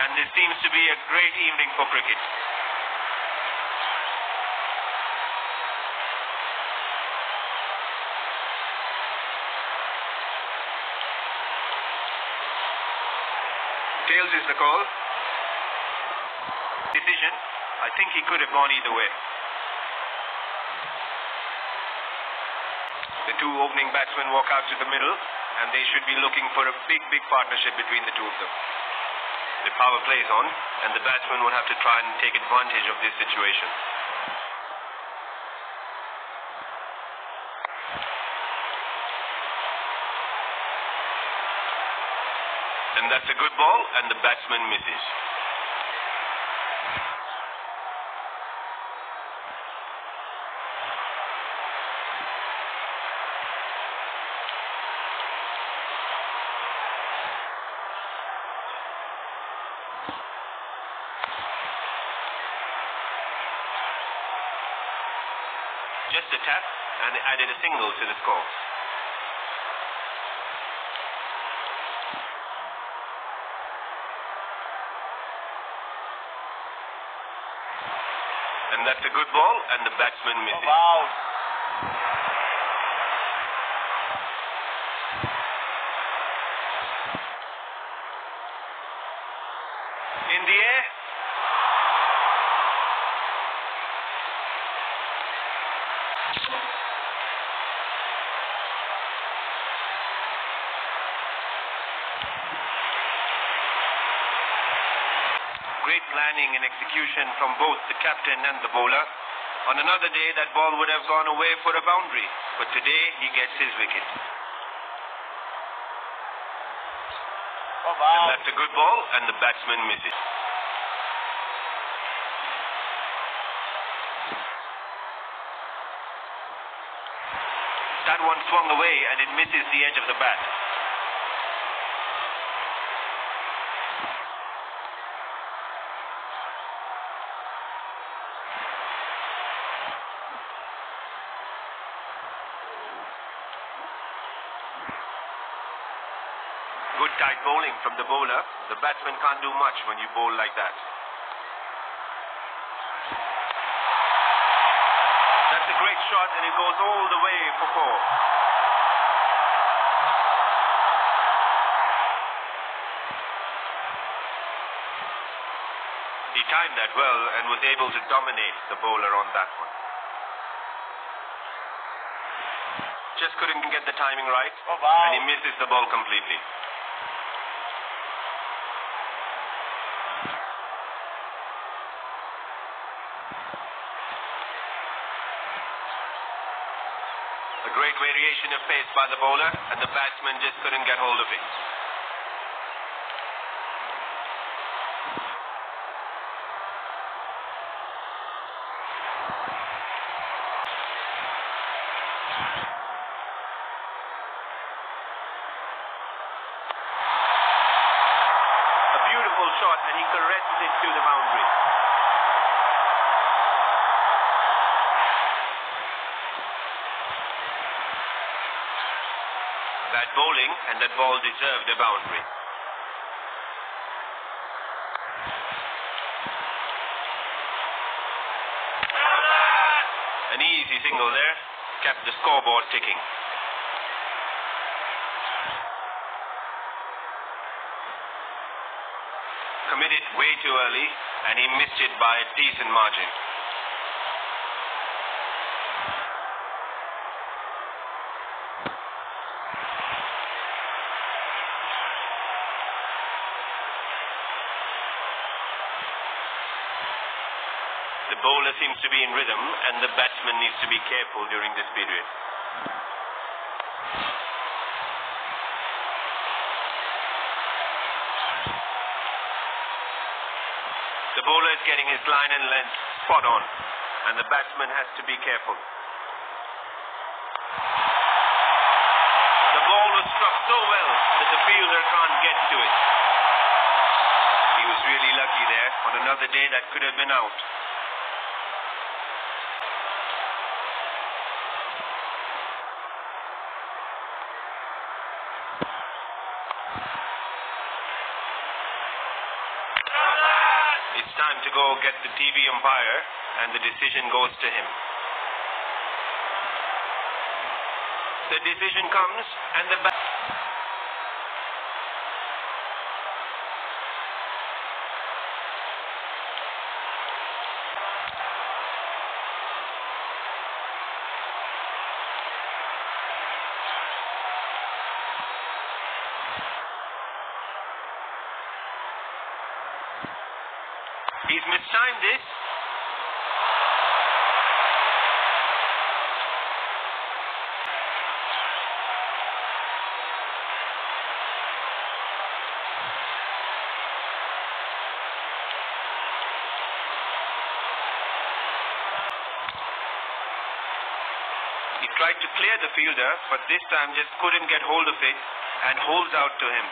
and this seems to be a great evening for cricket. Tails is the call. Decision. I think he could have gone either way. The two opening batsmen walk out to the middle, and they should be looking for a big, big partnership between the two of them. The power plays on, and the batsman will have to try and take advantage of this situation. And that's a good ball, and the batsman misses. Just a tap, and they added a single to the score. And that's a good ball, and the batsman misses. Wow. In the air. Great planning execution from both the captain and the bowler. On another day, that ball would have gone away for a boundary, but today he gets his wicket. Oh, And that's a good ball, and the batsman misses. That one swung away, and it misses the edge of the bat. Good tight bowling from the bowler. The batsman can't do much when you bowl like that. That's a great shot, and it goes all the way for four. He timed that well and was able to dominate the bowler on that one. Just couldn't get the timing right, Oh, wow. and he misses the ball completely. A great variation of pace by the bowler, and the batsman just couldn't get hold of it. A beautiful shot, and he caresses it to the boundary. That bowling and that ball deserved a boundary. An easy single there kept the scoreboard ticking. Committed way too early, and he missed it by a decent margin. The bowler seems be in rhythm, and the batsman needs to be careful during this period. The bowler is getting his line and length spot on, and the batsman has to be careful. The ball was struck so well that the fielder can't get to it. He was really lucky there. On another day, that could have been out. Time to go get the TV umpire, and the decision goes to him. The decision comes, and the bat. He's mistimed this. He tried to clear the fielder, but this time just couldn't get hold of it and holds out to him.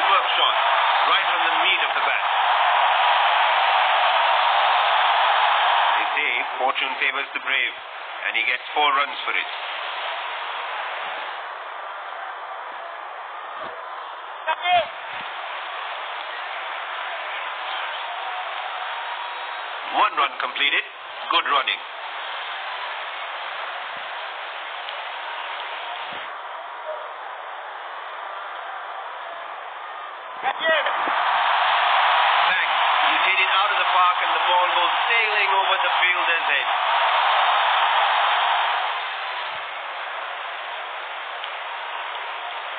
Superb shot, right on the meat of the bat. They say fortune favors the brave, and he gets four runs for it. One run completed. Good running. He's hit it out of the park and the ball goes sailing over the fielder's head.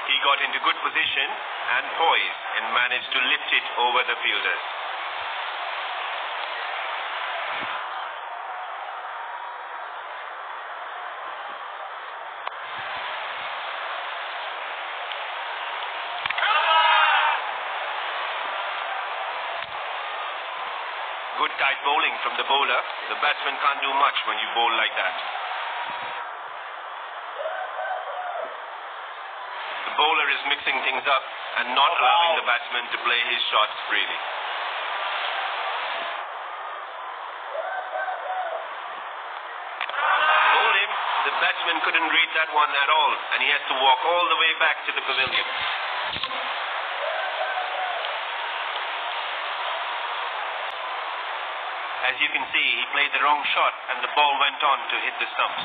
He got into good position and poise and managed to lift it over the fielders. Good tight bowling from the bowler. The batsman can't do much when you bowl like that. The bowler is mixing things up and not allowing the batsman to play his shots freely. Bowled him. The batsman couldn't read that one at all, and he has to walk all the way back to the pavilion. As you can see, he played the wrong shot and the ball went on to hit the stumps.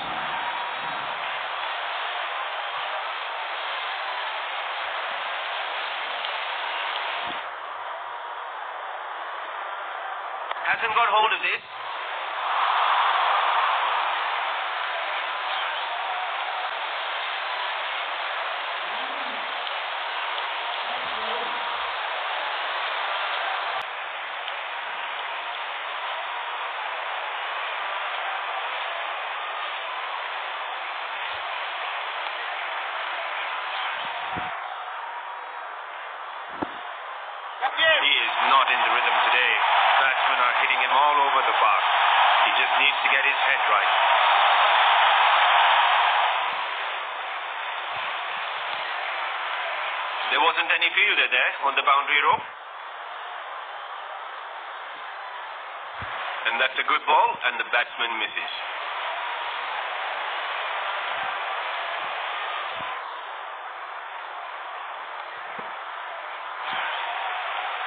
Hasn't got hold of this. He is not in the rhythm today. Batsmen are hitting him all over the park. He just needs to get his head right. There wasn't there on the boundary rope. And that's a good ball, and the batsman misses.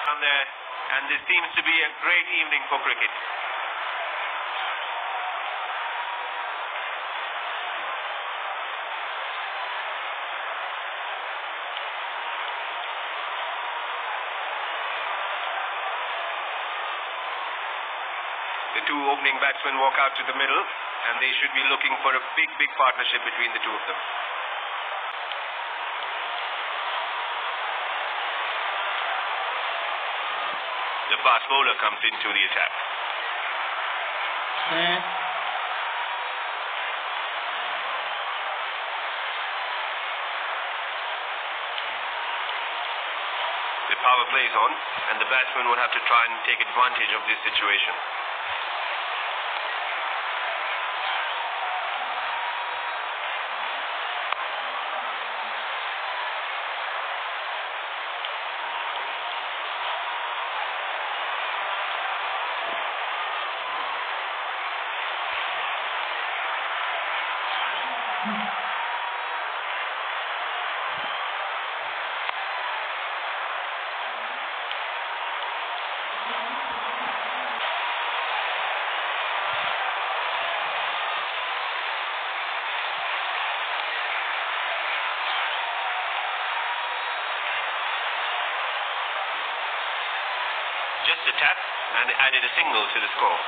Down there, and this seems to be a great evening for cricket. The two opening batsmen walk out to the middle, and they should be looking for a big, big partnership between the two of them. The fast bowler comes into the attack. Stand. The power plays on, and the batsman will have to try and take advantage of this situation. And added a single to the score.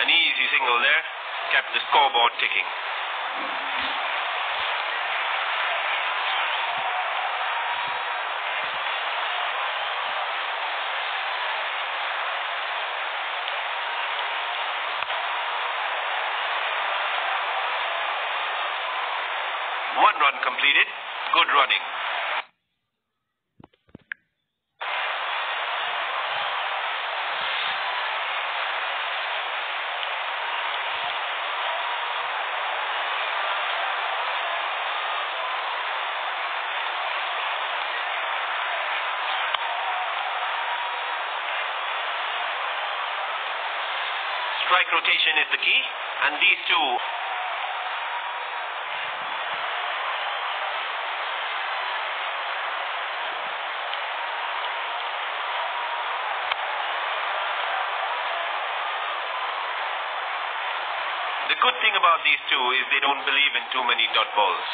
An easy single there kept the scoreboard ticking. One run completed. Good running. Strike rotation is the key, and these two The good thing about these two is they don't believe in too many dot balls.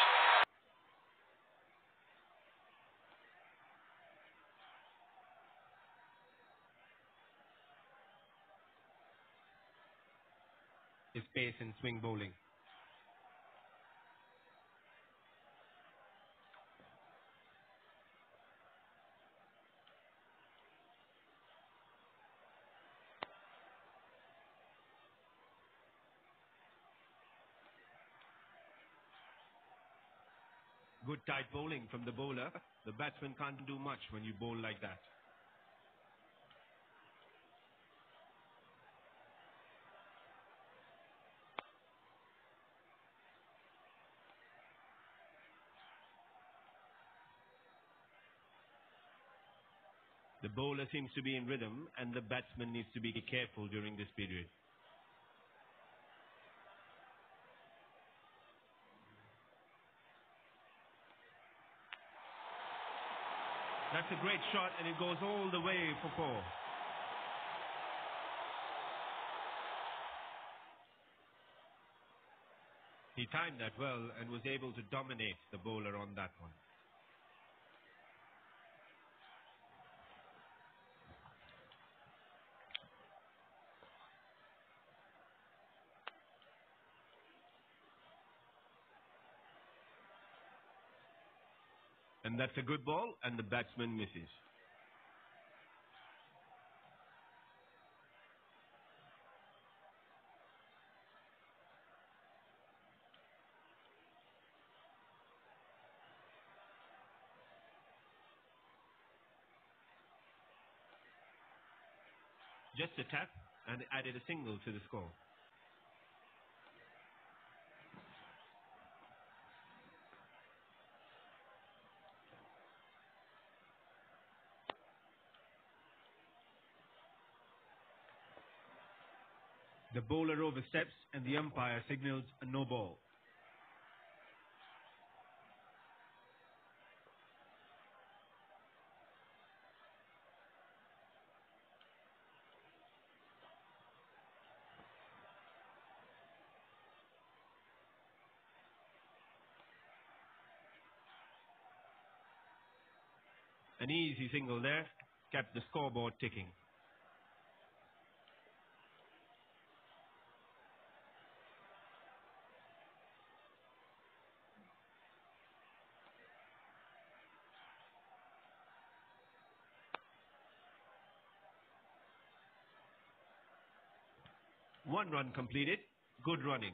His pace in swing bowling. Good tight bowling from the bowler. The batsman can't do much when you bowl like that. The bowler seems to be in rhythm and the batsman needs to be careful during this period. Great shot and it goes all the way for four. He timed that well and was able to dominate the bowler on that one. And that's a good ball, and the batsman misses. Just a tap, and added a single to the score. Bowler oversteps and the umpire signals a no ball. An easy single there kept the scoreboard ticking. One run completed. Good running.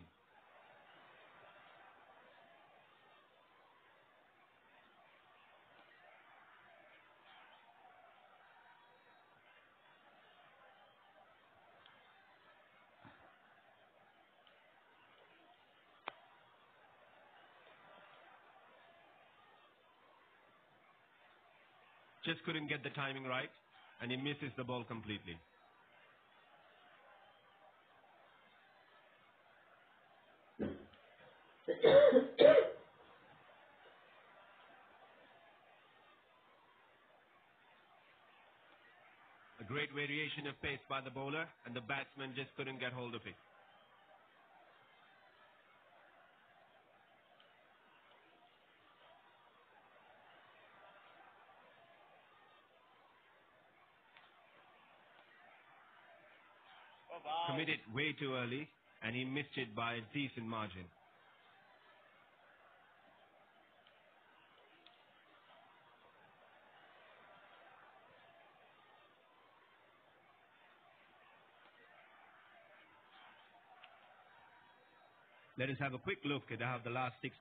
Just couldn't get the timing right, and he misses the ball completely. Of pace by the bowler, and the batsman just couldn't get hold of it. Committed way too early, and he missed it by a decent margin. Let us have a quick look at how the last six.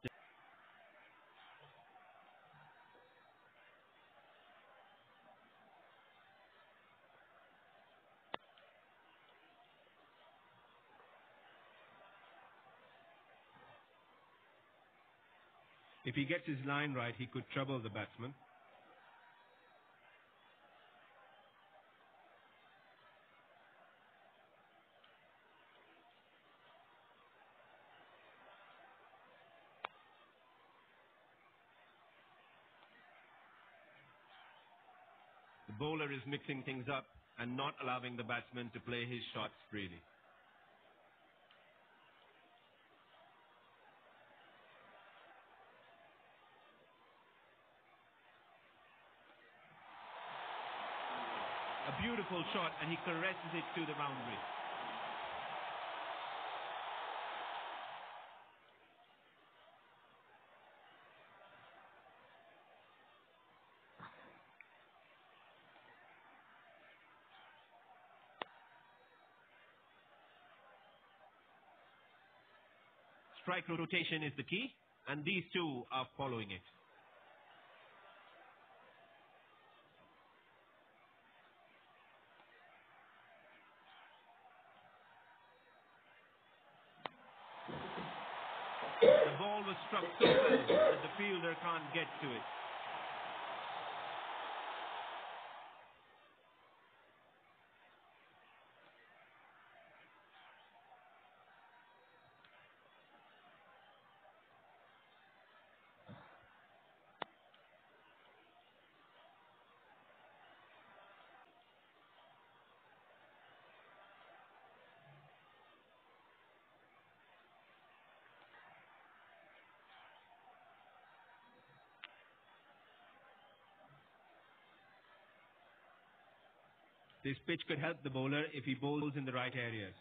If he gets his line right, he could trouble the batsman. The bowler is mixing things up and not allowing the batsman to play his shots freely. A beautiful shot and he caresses it to the boundary. Strike rotation is the key, and these two are following it. The ball was struck so well that the fielder can't get to it. This pitch could help the bowler if he bowls in the right areas.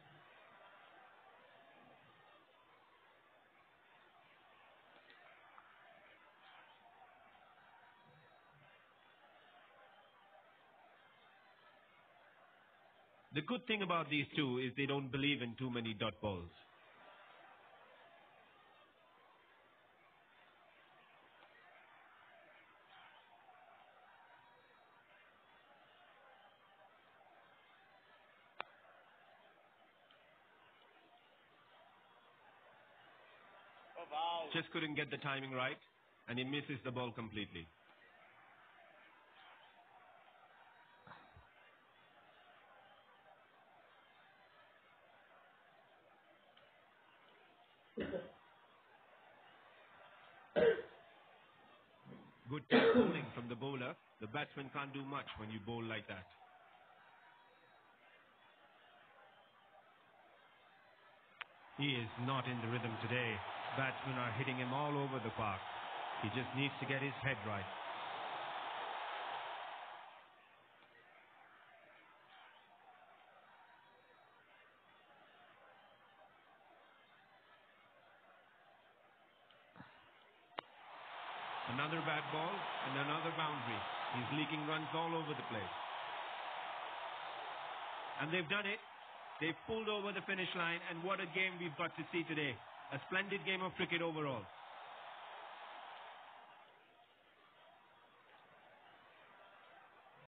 The good thing about these two is they don't believe in too many dot balls. Just couldn't get the timing right, and he misses the ball completely. Good bowling from the bowler. The batsman can't do much when you bowl like that. He is not in the rhythm today. Batsmen are hitting him all over the park. He just needs to get his head right. Another bad ball and another boundary. He's leaking runs all over the place. And they've done it. They've pulled over the finish line, and what a game we've got to see today. A splendid game of cricket overall.